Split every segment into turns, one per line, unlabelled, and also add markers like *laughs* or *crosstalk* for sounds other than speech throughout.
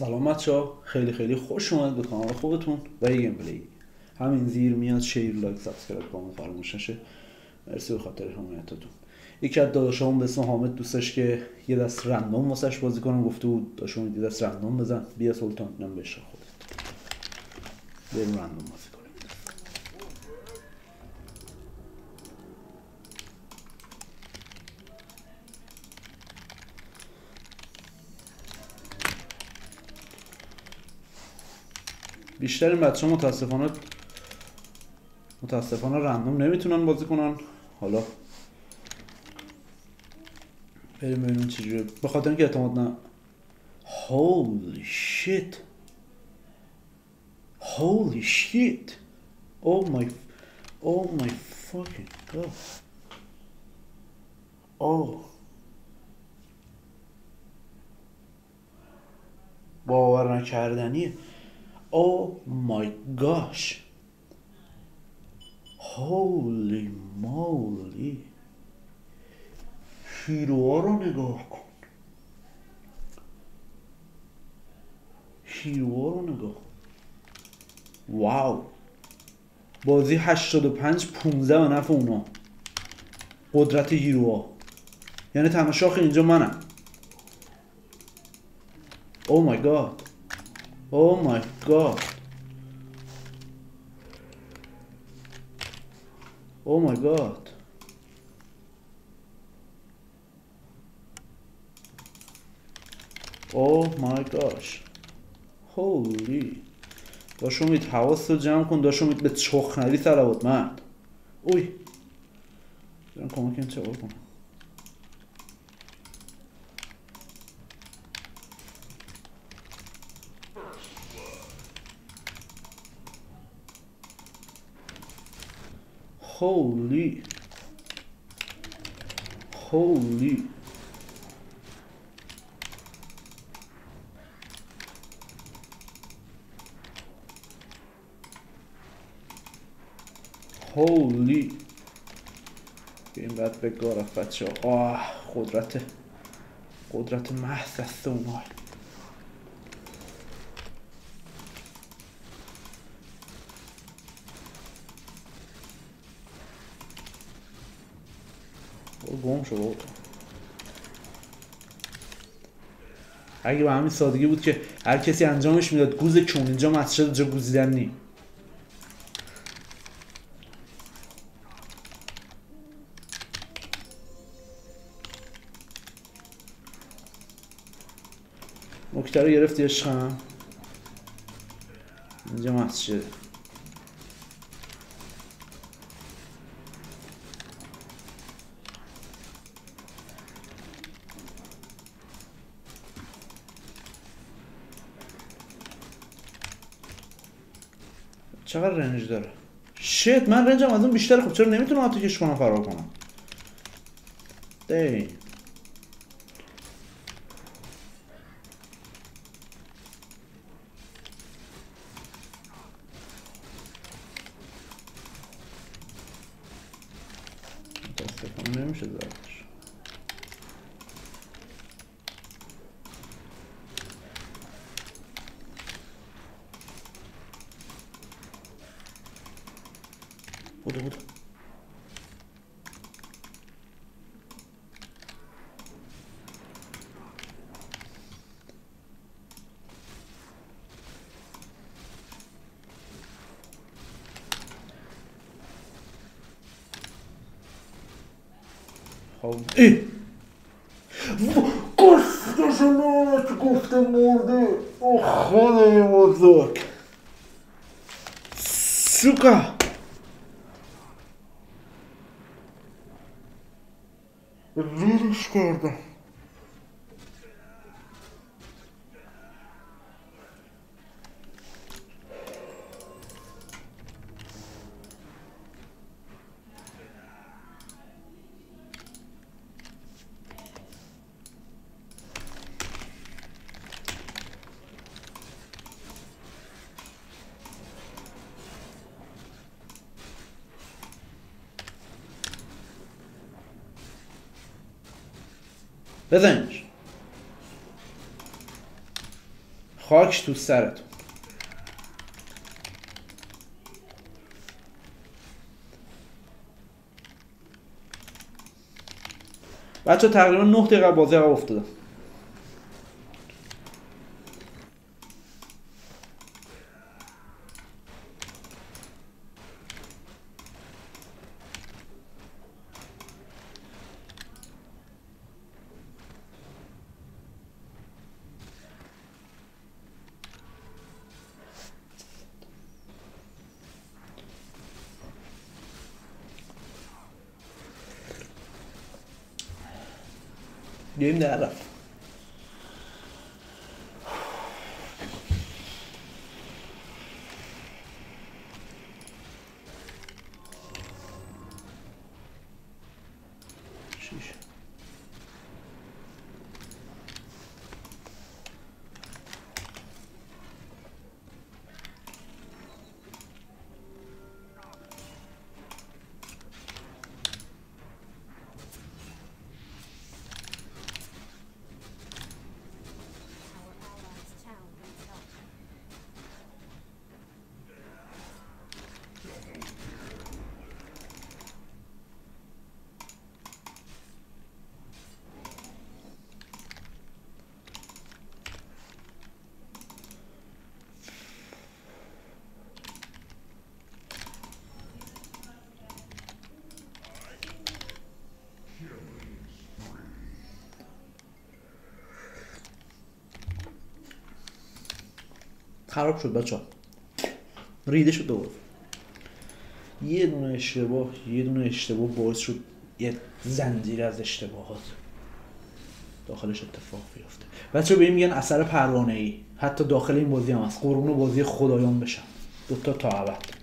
سلام بچه خیلی خیلی خوش اومد به کانال خودتون و gameplay. همین زیر میاد share like subscribe comment فراموش نشه. مرسی به خاطر حمایتتون. یکی از داداشامون به اسم حامد دوستش که یه دست random واسش بازی کنم گفته بود داشتم یه دست random بزن. بیا سلطان اینم بهش خودت بریم random بازی. بیشتر این بچه متاسفانه متاسفانه رندوم نمی‌تونن بازی کنن. حالا بریم ببینیم چجوری به خاطر اینکه اعتماد نه Holy shit. Holy shit. Oh my Oh my fucking god. Oh. باور نکردنیه Oh my gosh. Holy moly. هیروها رو نگاه کن. هیروها رو نگاه کن. واو. بازی 85 15 به نفع اونا. قدرت هیروها. یعنی تنها شاخ اینجا منم. او مای گاد او مای گاد او مای گاد اوه مای گاش هولی داشت امید حواست رو جمع کن داشت امید به چخ ندی سلوات مرد. اوی. برم کمک این چه کنم Holy. Holy. هولی این بعد به گارف بچه آه قدرت قدرت محض است گم شد اگه به همین سادگی بود که هر کسی انجامش می‌داد گوز کون اینجا مسجد جا گوزیدن نی. نکته رو گرفتی عشقم اینجا مسجد چقدر رنج داره؟ شت من رنجم از اون بیشتره خب چرا نمی‌تونم آتیکش کنم فرار کنم؟ دی نمیشه زدش بودو بودو خب ای گفتش نامت گفته مرده او خدای بزرگ سوکا ریلش کردم بزنش خاک تو سرتون. بچه تقریبا 9 دقیقه بازی افتادم گیم در خراب شد بچه ها ریده شد دوباره. یه دونه اشتباه یه دونه اشتباه باعث شد یه زنجیره از اشتباهات داخلش اتفاق بیفته. بچه به این میگن اثر پروانه ای حتی داخل این بازی هم هست. قرون بازی خدایان بشن. دوتا تا ابد.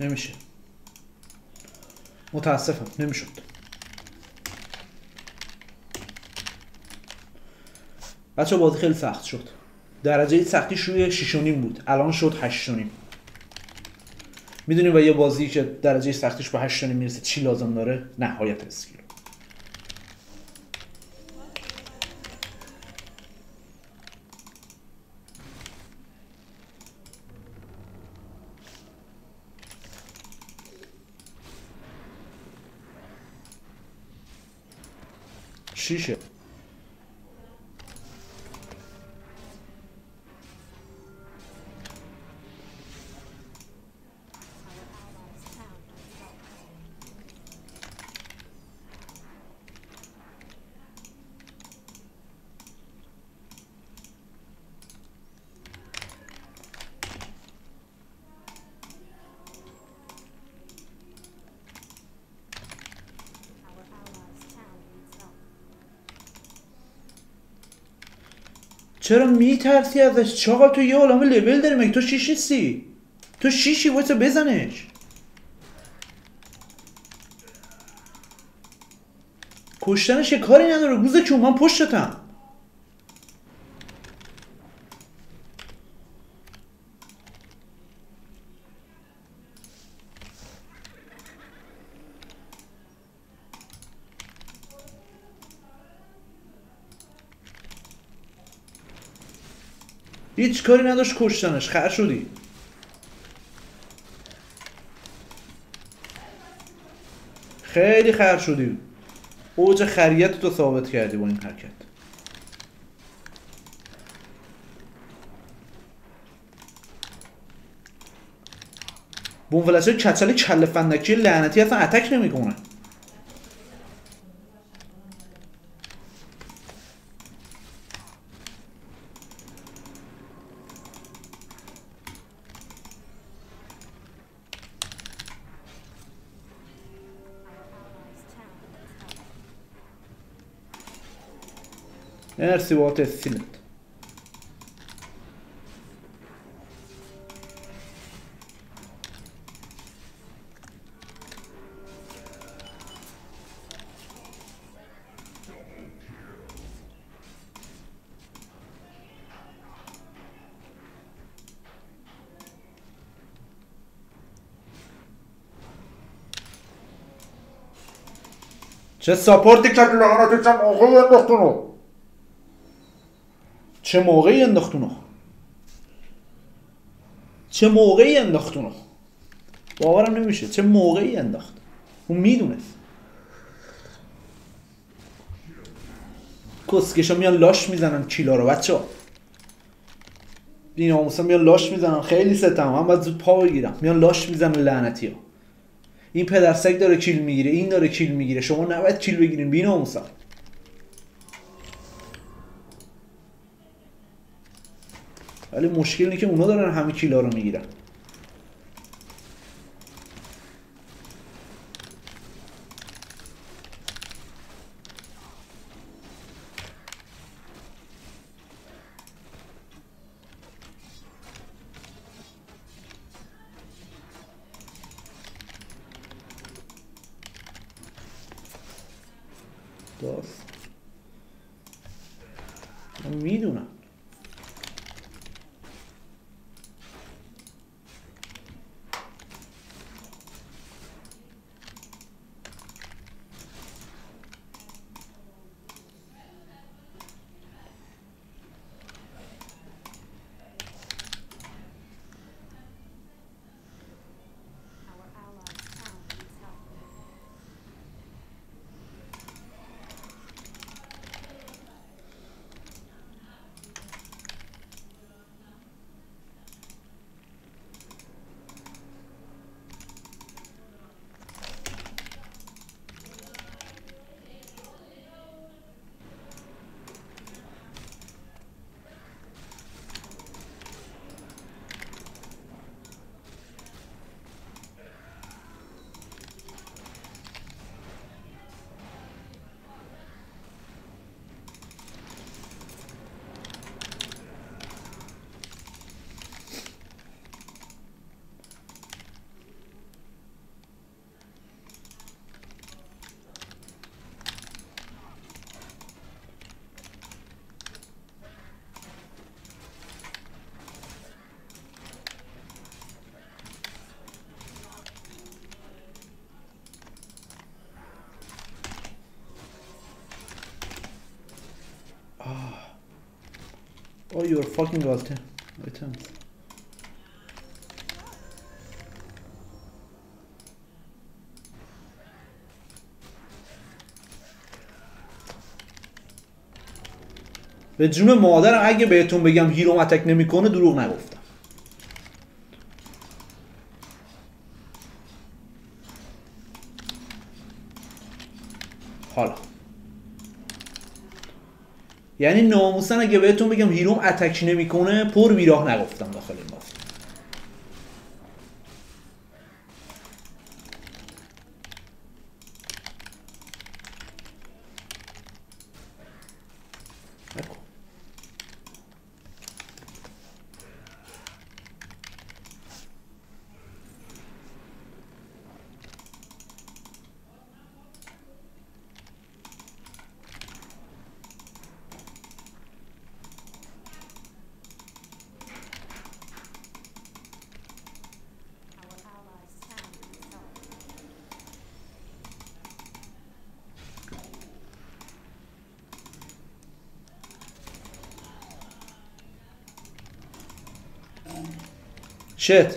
نمیشه. متاسفم نمی‌شد. بچه بازی خیلی سخت شد. درجه سختیش روی 6 بود. الان شد 8 می‌دونی با یه بازی که درجه سختیش به 8 می‌رسه چی لازم داره؟ نهایت اسکیل.
Shisha.
چرا میترسی ازش؟ چاقا تو یه عالمه لول داری مگه تو شیش نیستی تو شیشی واسه بزنش. کشتنش یه کاری نداره. گوزه چون من پشتتم. هیچ کاری نداشت کشتنش. خر شدی. خیلی خر شدی. اوج خریت تو ثابت کردی با این حرکت. بونفلسه کچل کله فندکی لعنتی اصلا اتک نمی‌کنه. مرسی وات سیلت چه ساپورتی کرد لعنتی چه موقعی انداختونو چه موقعی انداختونو؟ چه موقعی انداختونو؟ باورم نمیشه. چه موقعی انداخت؟ اون می‌دونست کسکشا میان لاش می‌زنن کیلا رو بچه ها این میان لاش می‌زنن. خیلی ستم من باید زود پا بگیرم. میان لاش می‌زنن لعنتی ها این پدرسگ داره کیل می‌گیره. این داره کیل می‌گیره. شما نباید کیل بگیرین. بی ناموسا ولی مشکل اینه که اونا دارن همه کیلا رو می‌گیرن. می‌دونم.
Oh, you're fucking alt items. به جون مادرم اگه بهتون بگم هیرو اتک نمی‌کنه دروغ نگفتم. حالا. یعنی ناموسن اگه بهتون بگم هیروم اتک نمی‌کنه پر بیراه نگفتم داخل این بازی نکن.
شت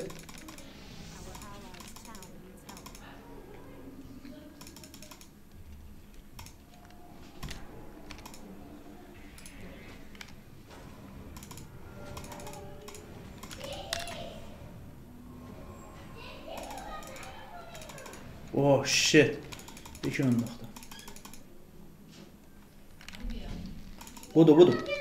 اوه شت یکی انداختم بدو بدو
Our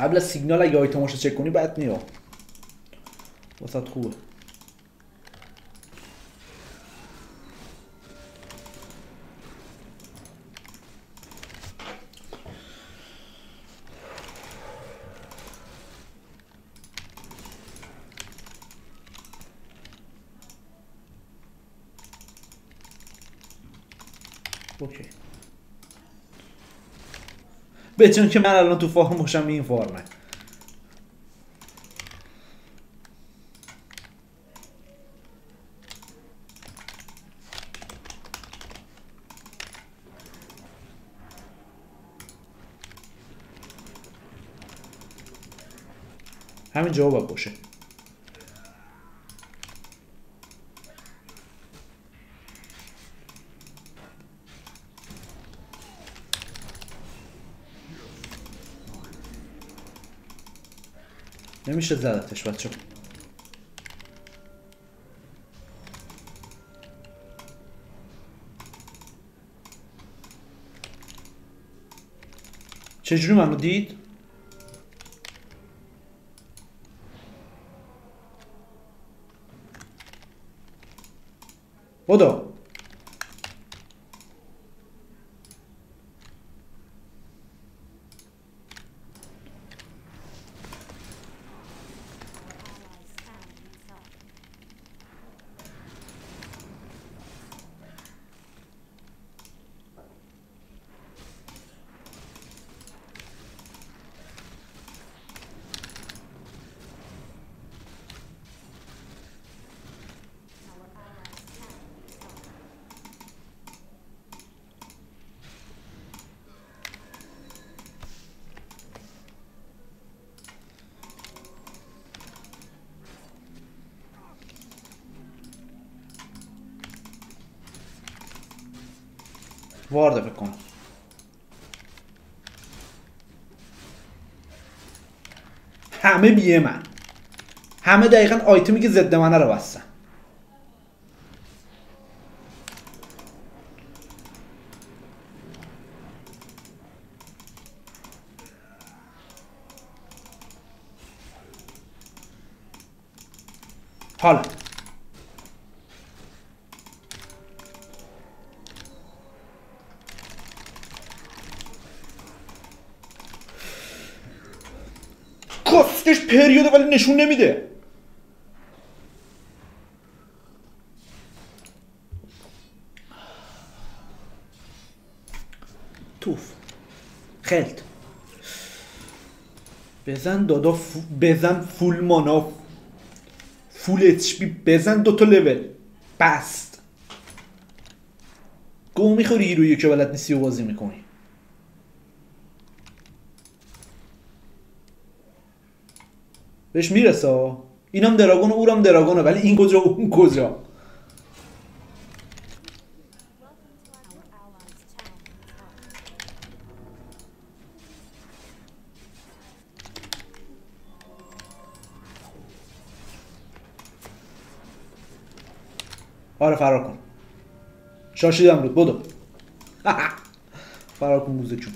قبل سیگنال اگه آیتماشو چک کنی بد نیا واسه خوبه. بچون که من الان تو فارم باشم این فارمه. همین جواب باشه. نمیشه زدتش بچه چجوری منو دید؟ بدو وارده فکر کنم همه بیه من همه دقیقا آیتمی که ضد منه رو بستن حالا کسکش پریوده ولی نشون نمیده. توف. خلط بزن دادا ف... بزن فول مانا. فول اچ بزن دوتا لول. بست. گو می‌خوری هیرویی که بلد نیستی و بازی می‌کنی. بهش می‌رسه. اینم دراگون و اونم دراگونه ولی این کجا اون کجا. آره فرار کن شاشیدم رود بدو *laughs* فرار کن موزه چون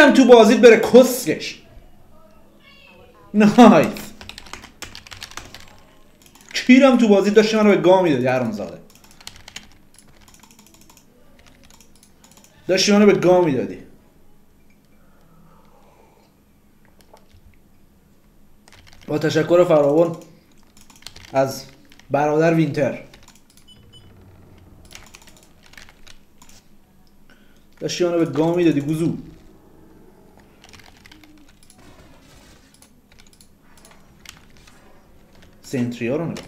کیرم تو بازیت بره کسکش. نایس کیرم تو بازی داشتی منو به گا می‌دادی حرومزاده. داشتی منو به گا می‌دادی با تشکر فراوان از برادر وینتر. داشتی منو به گا می‌دادی گوزو. سنتریا رو نگاه کن.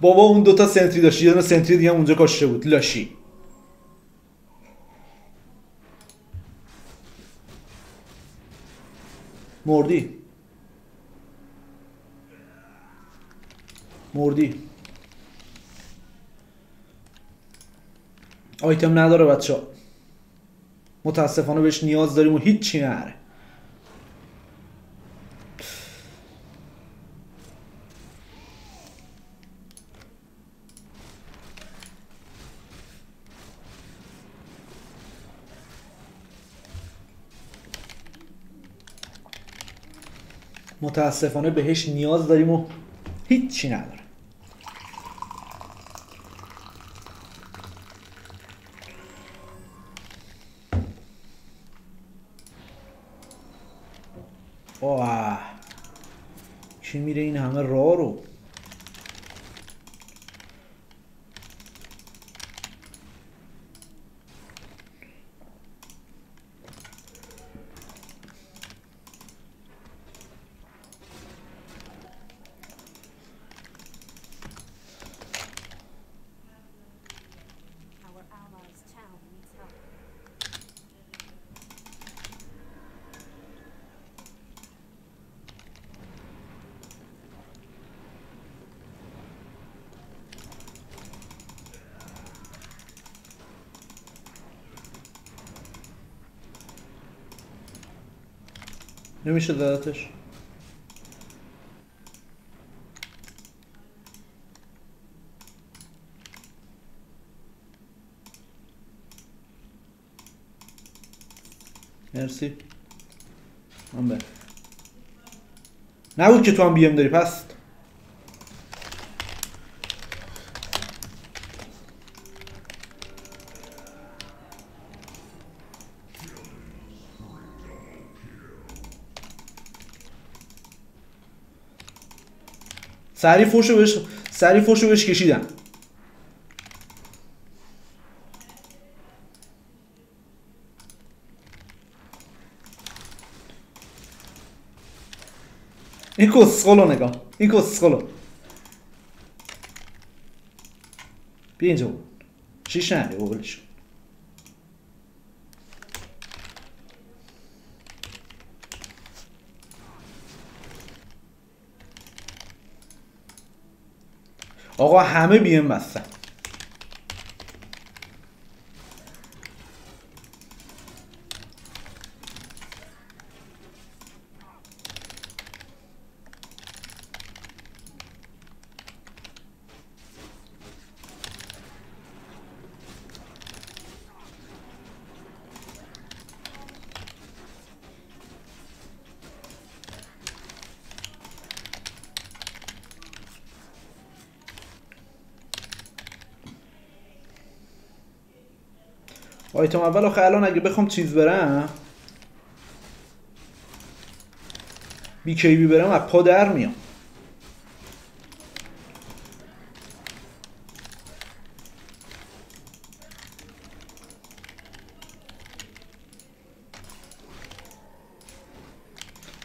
بابا اون دوتا سنتری داشت یه دونه سنتری دیگه هم اونجا کاشته بود لاشی مردی. مردی. آیتم نداره بچه متاسفانه بهش نیاز داریم و هیچی نره متاسفانه بهش نیاز داریم و هیچی نداره اوه کی میره این همه راه رو
Our allies' town needs help.
نمیشه دادتش مرسی. من نبود که تو هم بیم داری پس. سری فوشو بهش سری فوشو بهش کشیدم. این کسخلو نگاه. این کسخلو بیا اینجا بود شیش بقولش آقا همه بیم بستن. آیتم اول آخه الان اگه بخوام چیز برم BKB برم از پا در میام.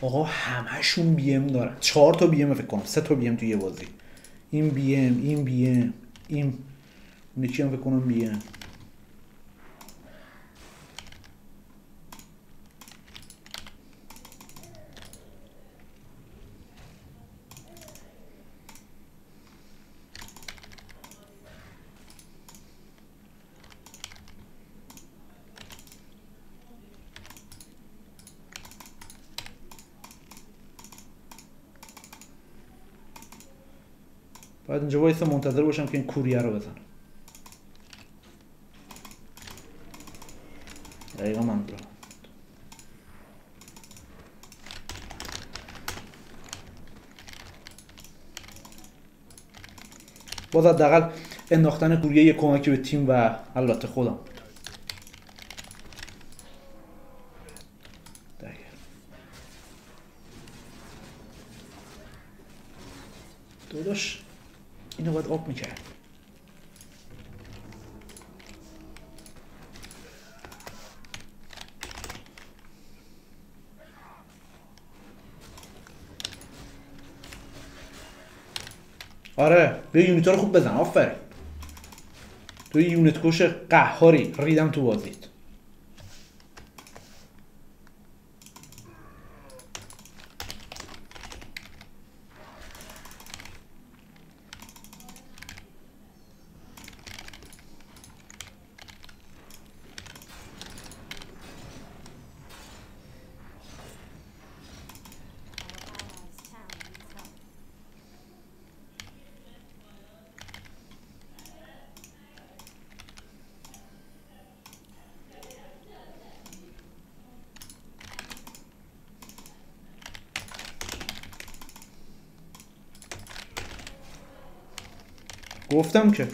آقا همهشون BM دارن. چهار تا BM فکر کنم. سه تا BM توی یه بازی. این BM این BM این اون هم فکر کنم بی ام. وایسا منتظر باشم که این کوریه رو بزنم. دقیقا من برو باز حداقل انداختن کوریه یه کمکی به تیم و البته خودم دقیقا. داداش اینو باید آب می‌کرد آره به یونیتا رو خوب بزن آفرین. تو یونیت کش قهاری ریدم تو بازیت گفتم که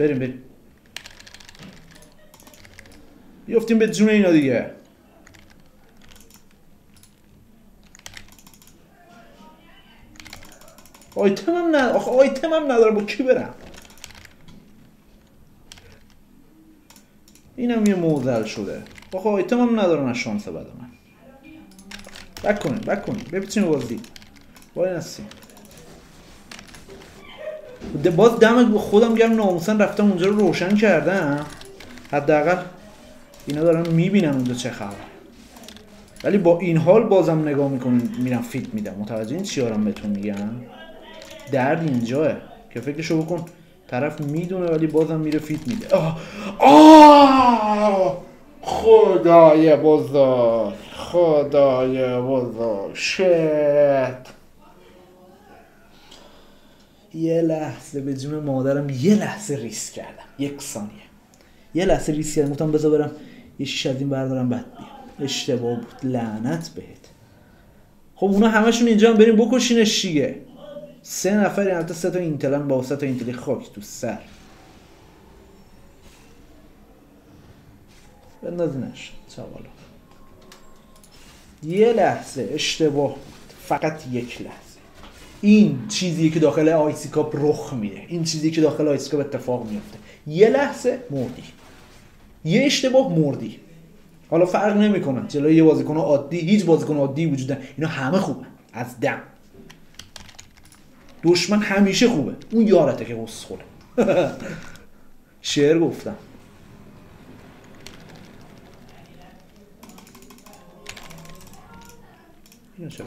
بریم بریم. بیفتیم به جون اینا دیگه. آیتم هم ندارم. آخه آیتم هم ندارم. با کی برم؟ اینم یه موزل شده. آخه آیتم هم ندارم از شانس بد من. بک کنیم بک کنیم. ببینیم بازی. وای نسیم. باز دم خودم گرم ناموسن رفتم اونجا رو روشن کردم. حداقل اینا دارن می‌بینن اونجا چه خبر. ولی با این حال بازم نگاه می‌کنم میرم فیت میدم متوجه این چی دارم بهتون میگم؟ درد اینجاه که فکرشو بکن طرف می‌دونه ولی بازم میره فیت میده. آه! آه! خدای بزرگ خدای بزرگ. شت! یه لحظه به جون مادرم یه لحظه ریسک کردم. یک ثانیه. یه لحظه ریسک کردم. گفتم بذار برم یه شیش از این بردارم بعد بیام. اشتباه بود. لعنت بهت. خب اونا همشون اینجا هم بریم بکشینش دیگه سه نفر البته سه تا اینتلن با سه تا اینتلی خاک تو سر. بندازینش چوالا یه لحظه. اشتباه بود. فقط یک لحظه. این چیزی که داخل آیسی کاپ رخ میده. این چیزی که داخل آیسی کاپ اتفاق میفته. یه لحظه مردی. یه اشتباه مردی. حالا فرق نمی‌کنه. جلوی یه بازیکن عادی هیچ بازیکن عادی وجود اینا همه خوبه. از دم. دشمن همیشه خوبه. اون یارته که اسخوله. *laughs* شعر گفتم. اینو چرا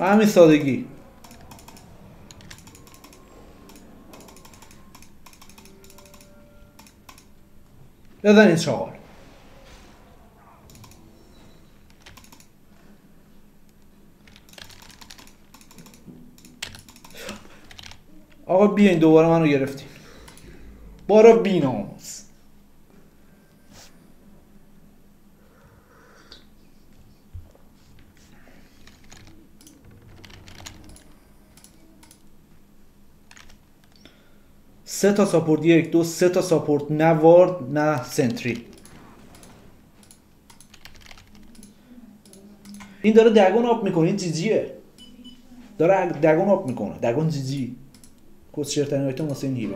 به همین سادگی. بزنید چاقال آقا بیاین دوباره منو گرفتین. بارا بیناموس سه تا support یک دو سه تا support نه ward نه sentry. این داره Dagon up می‌کنه این GG ه. داره Dagon up می‌کنه Dagon GG. کسشرترین آیتم واسه این hero.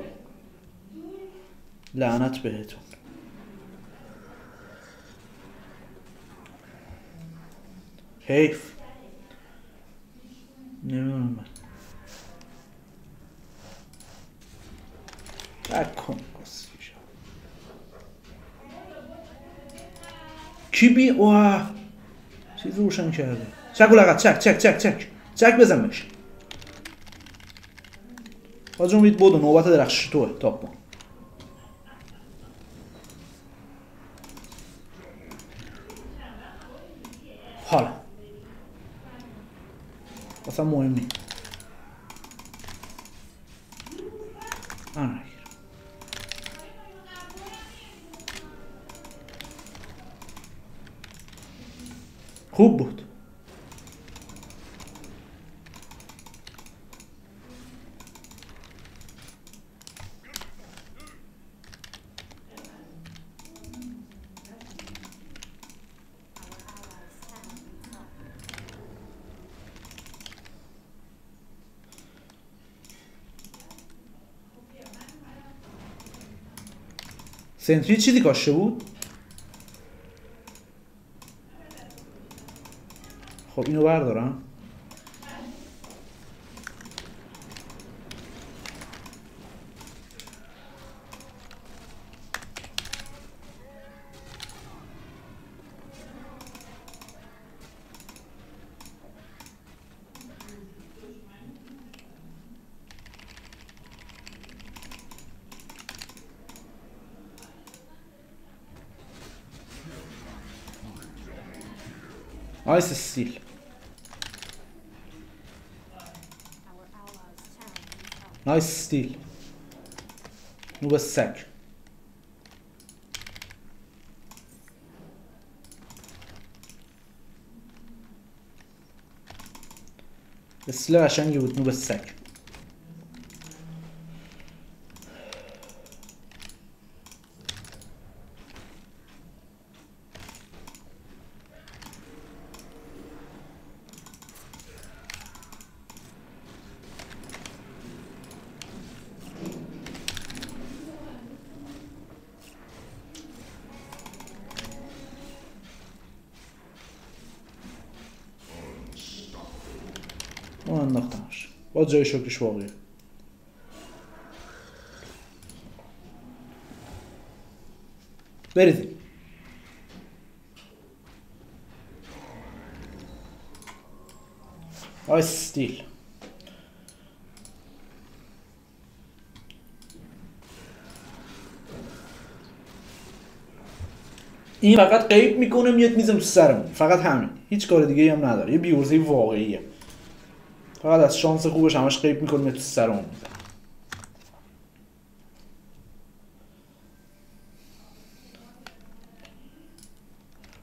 لعنت بهتون. حیف. نمی‌دونم من. بک کن کسکشا. کی بی اوه؟ چیز روشن کرده. چک لغت چک چک چک چک. چک بزن بهش. حاج امید بودو نوبت درخشش توه تاپ کن. حالا. اصلا مهم نیست. خوب بود
Our allies' town continuardır ha.
نايس ستيل. مو بس وبساك السلاح عشان يود نوبساك اون انداختمش. با جای شکرش واقعی. برید آی ستیل. این فقط قیب می‌کنه میاد میزم تو سرمون. فقط همین. هیچ کار دیگه هم نداره. یه بیورزه واقعیه. فقط از شانس خوبش همش قیب می‌کنه تو سرمون می‌زنه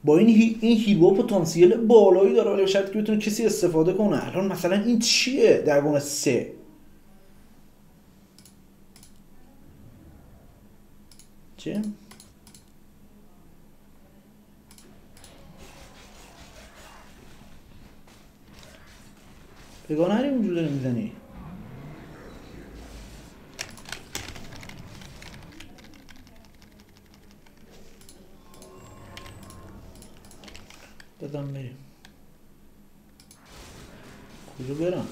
با این هی... این هیرو پتانسیل بالایی داره ولی شاید که بتونه کسی استفاده کنه. الان مثلا این چیه درگونه سه؟ چه؟ بگاه نری اونجور داری می‌زنی دادم بریم. کجا برم؟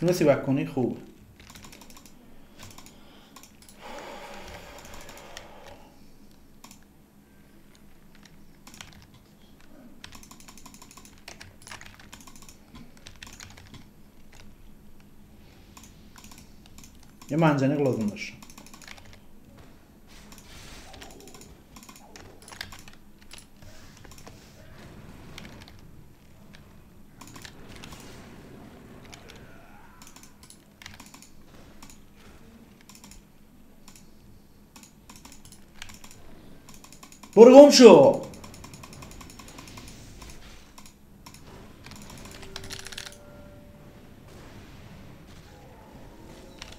تونستی بک کنی؟ خوب. یه منجنیق لازم داشتم برو گم شو.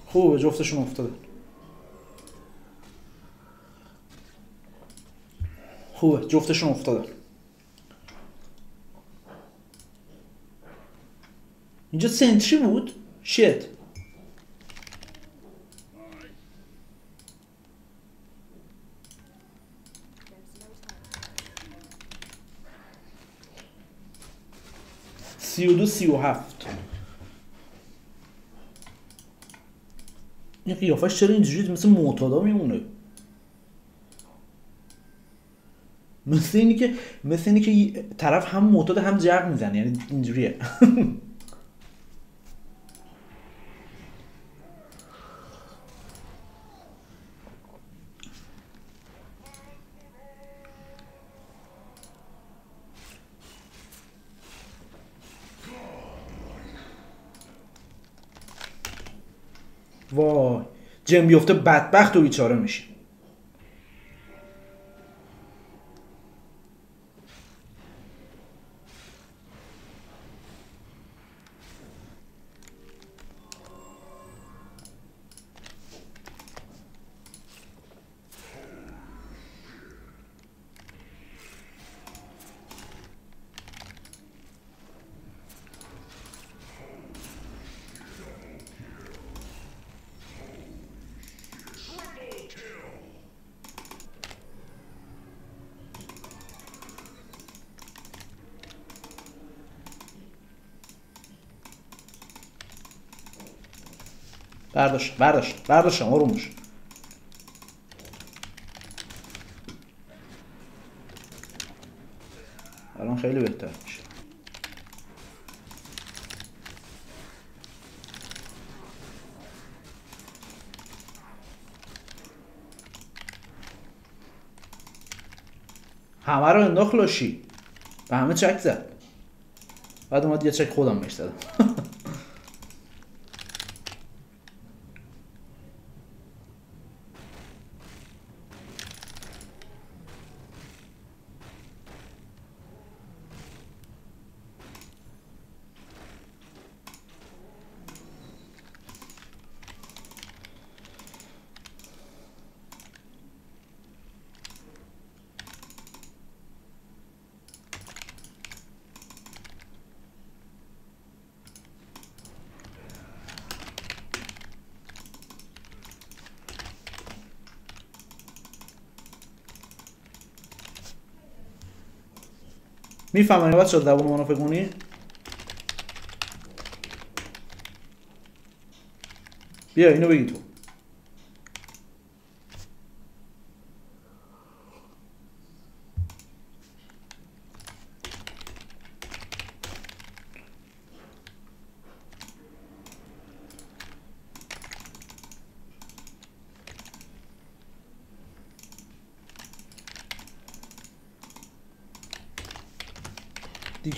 خوبه جفتشون افتاده. خوبه جفتشون افتاده. اینجا سنتری بود؟ شت سی و دو سی و هفت. این قیافش چرا اینجوری مثل معتادا میمونه. مثل اینی که مثل اینی که طرف هم معتاد هم جرق می‌زنه. یعنی اینجوریه. *laughs* جم بیفته بدبخت و بیچاره میشی برداشت برداشت برداشتم آروم باش الان خیلی بهتر میشه. همه رو انداخت لاشی. به همه چک زد. بعد اومد یه چک خودم بهش *laughs* می‌فهمن بچه زبون منو فکر کنی بیا اینو بگی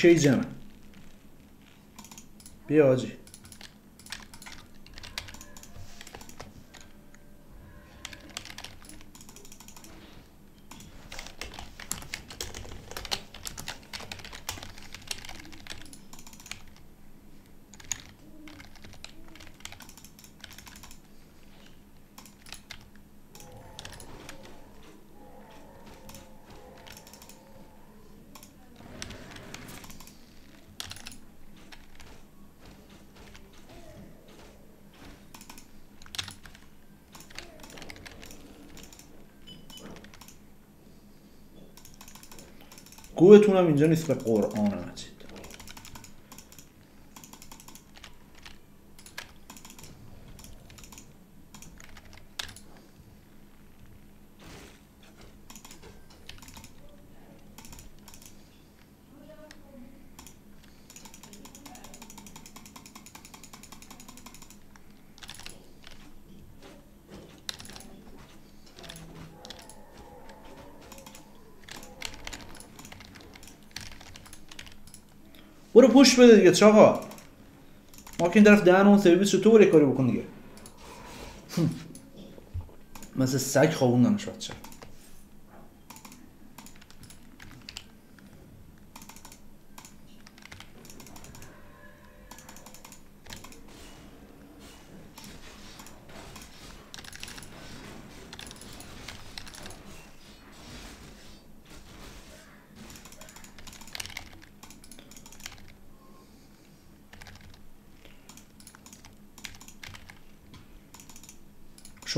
دیکی جمع بیا آجی گوهتونم اینجا نیست به قرآن مجید. پوش بده دیگه چاقا ما که این طرف دهن اون سرویس شد تو برو کاری بکن دیگه. مثل سگ خوابوندنش بچه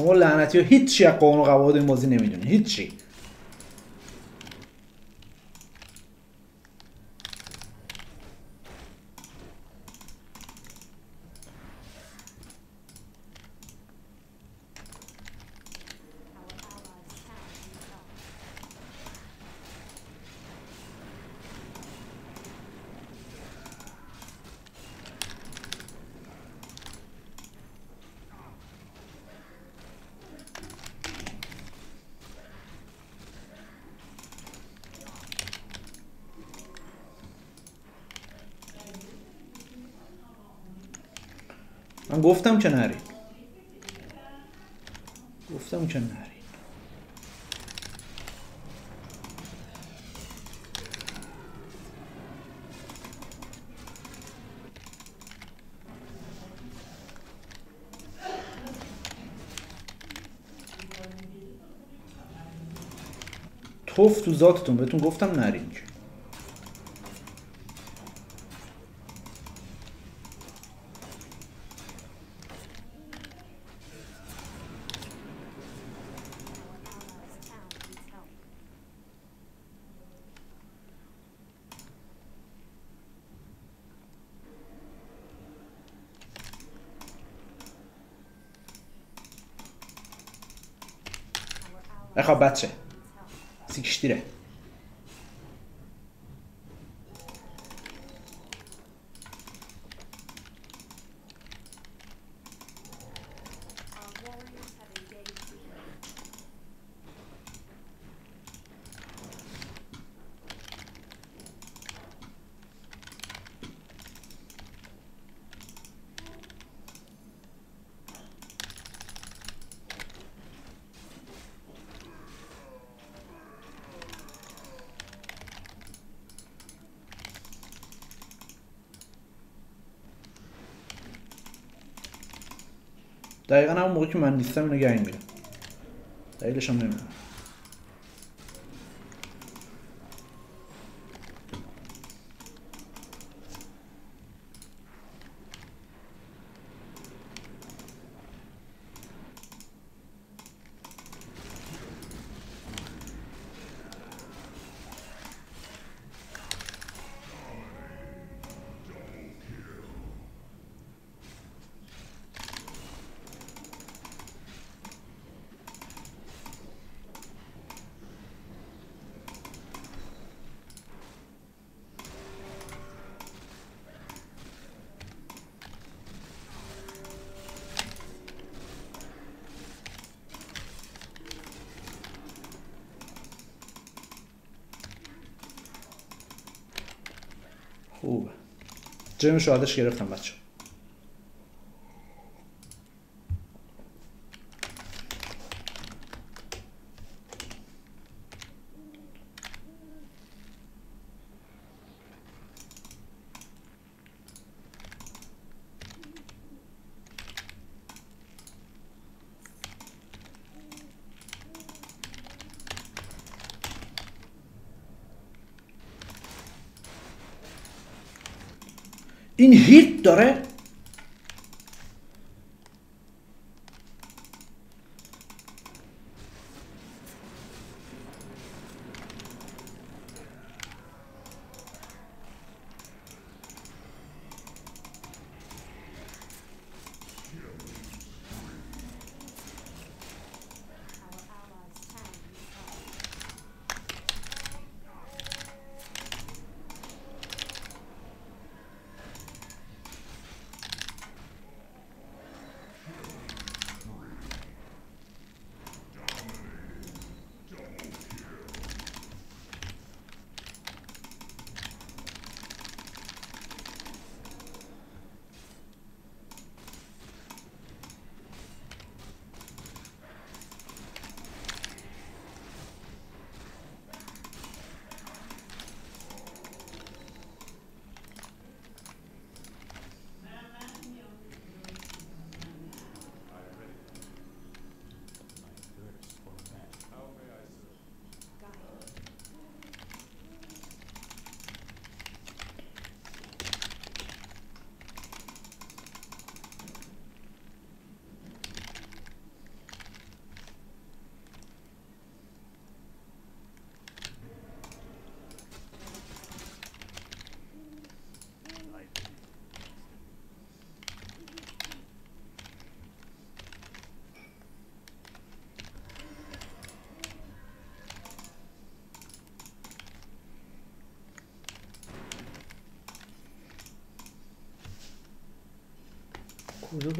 شما لعنتی ها هیچی از قانون قواعد این بازی نمی‌دونی. هیچی. من گفتم که نرین. گفتم که نرین. توف تو ذاتتون بهتون گفتم نرین بچه. دقیقا همون موقع که من نیستم اینو گنگ میرم دلیلش هم نمی‌دونم خوبه جرم شهادش گرفتم بچه
Vittore eh?
کجا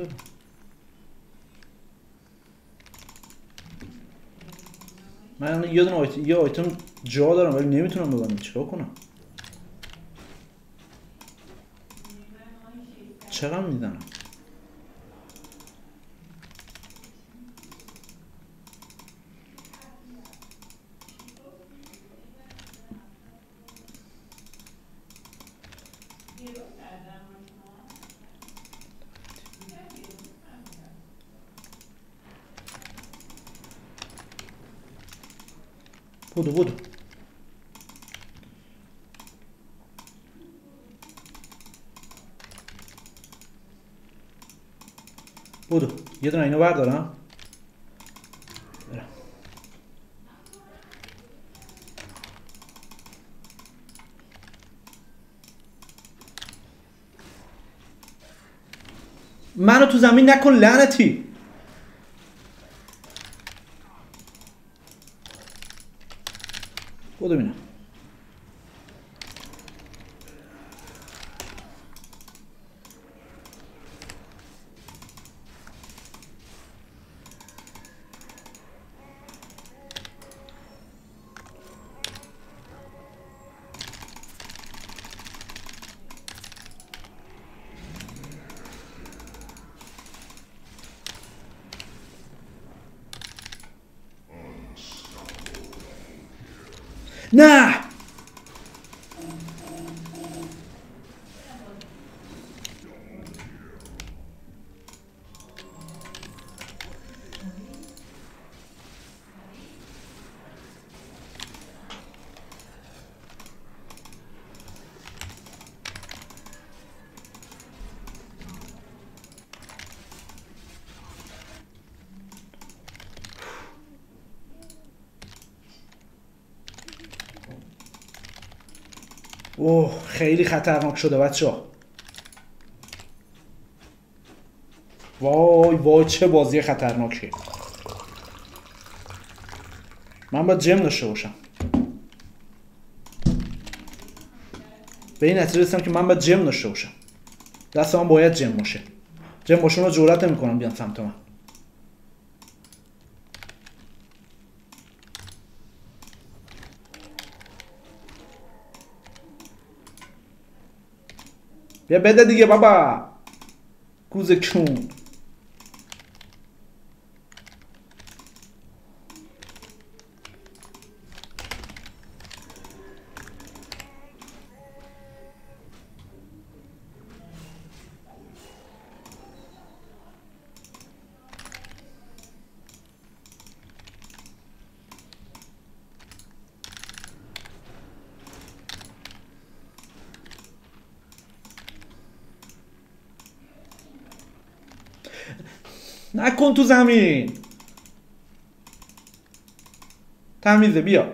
من الان یه دونه آیت... یه آیتم جا دارم ولی نمی‌تونم ببندم. چیکار کنم؟ چقدر می‌زنم بودو بودو بودو یه دونه اینو بردارم منو تو زمین نکن لعنتی. اوه خیلی خطرناک شده بچه وای وای چه بازی خطرناکیه. من باید جم داشته باشم. به این نتیجه رسیدم که من باید جم داشته باشم. دست باید جم باشه. جم باشون رو جورت نمی کنم بیان سمت من. Ve bende diye baba. Kuzek. تو زمین. تمیزه بیا.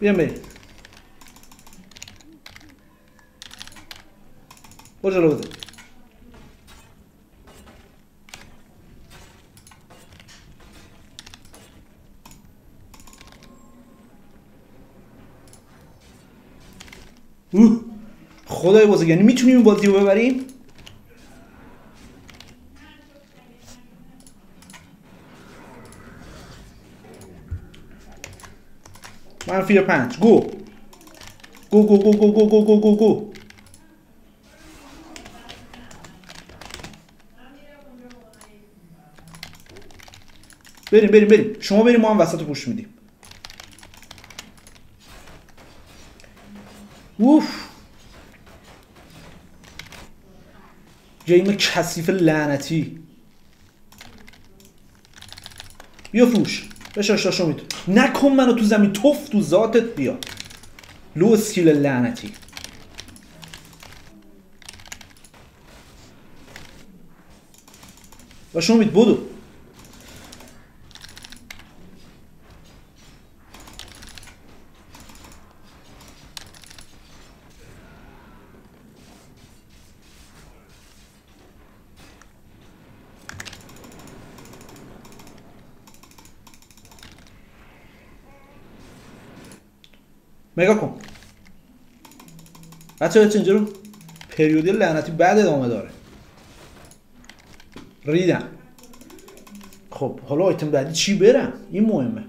Bien, bien. Por eso lo voy Uh, خدای بزرگ یعنی می‌تونیم بازی رو ببریم مافیا پنج. گو. گو گو گو گو گو گو گو گو گو. بریم بریم بریم. شما بریم ما هم وسط پوش میدیم. اوف. جیم کثیف لعنتی. بیا فروش. بشاش امید نکن منو تو زمین توف تو ذاتت بیا. لو اسکیل لعنتی. باش امید بدو. نگاه کن. بچه بچه اینجا رو پریودی لعنتی بعد ادامه داره. ریدم. خب حالا آیتم بعدی چی برم؟ این مهمه.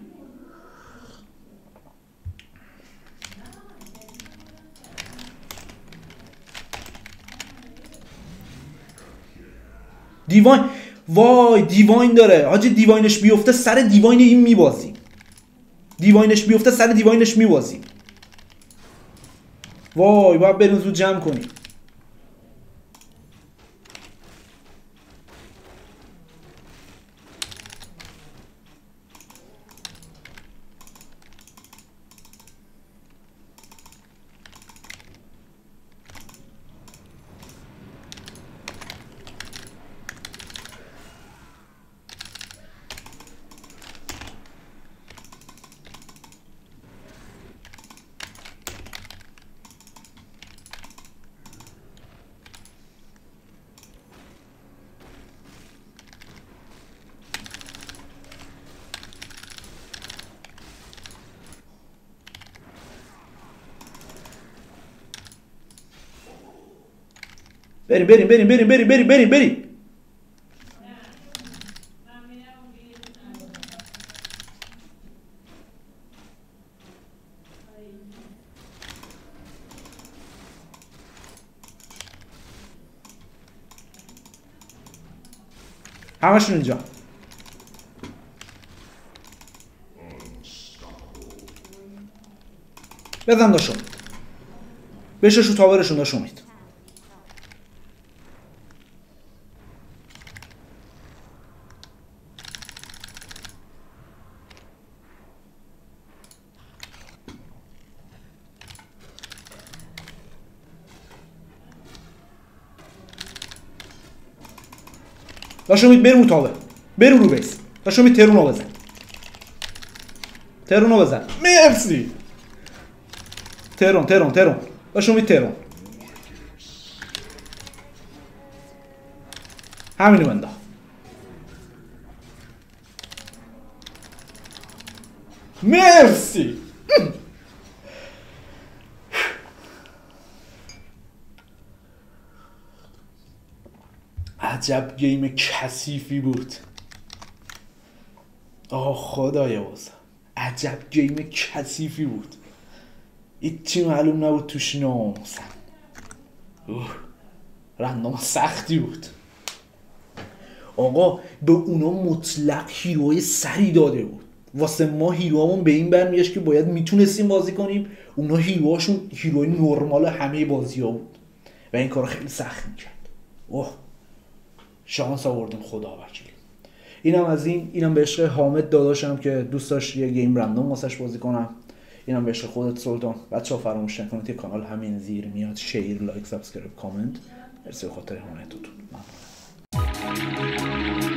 دیواین. وای دیواین داره. حاجی دیواینش بیفته سر دیواین این میبازیم. دیواینش بیفته سر دیواینش میبازیم. وای باید بریم زود جمع کنیم. بریم بریم بریم بریم بریم بریم بریم بریم همشون اینجا بزن داشو بشه شو تاورشون داشو امید امید بریم تاوه بریم رو بیس امید ترون رو بزن ترون رو بزن مرسی ترون ترون ترون داشت امید ترون همینو بنده مرسی عجب گیم کثیفی بود. آه خدای باز عجب گیم کثیفی بود. هیچی معلوم نبود توش ناموسم اوه رندام سختی بود. آقا به اونا مطلق هیروهای سری داده بود. واسه ما هیروهامون به این برمیگشت که باید می‌تونستیم بازی کنیم. اونا هیروهاشون هیروهای نرمال همه بازی ها بود. و این کار خیلی سخت می‌کرد. اوه. شانس آوردیم خدا وکیل. اینم از این اینم به عشق حامد داداشم که دوست داشت یه game random واسش بازی کنم. اینم به عشق خودت سلطان. بچه ها فراموش نکنید که کانال همین زیر میاد. share like subscribe comment. مرسی خاطر حمایتتون ممنونم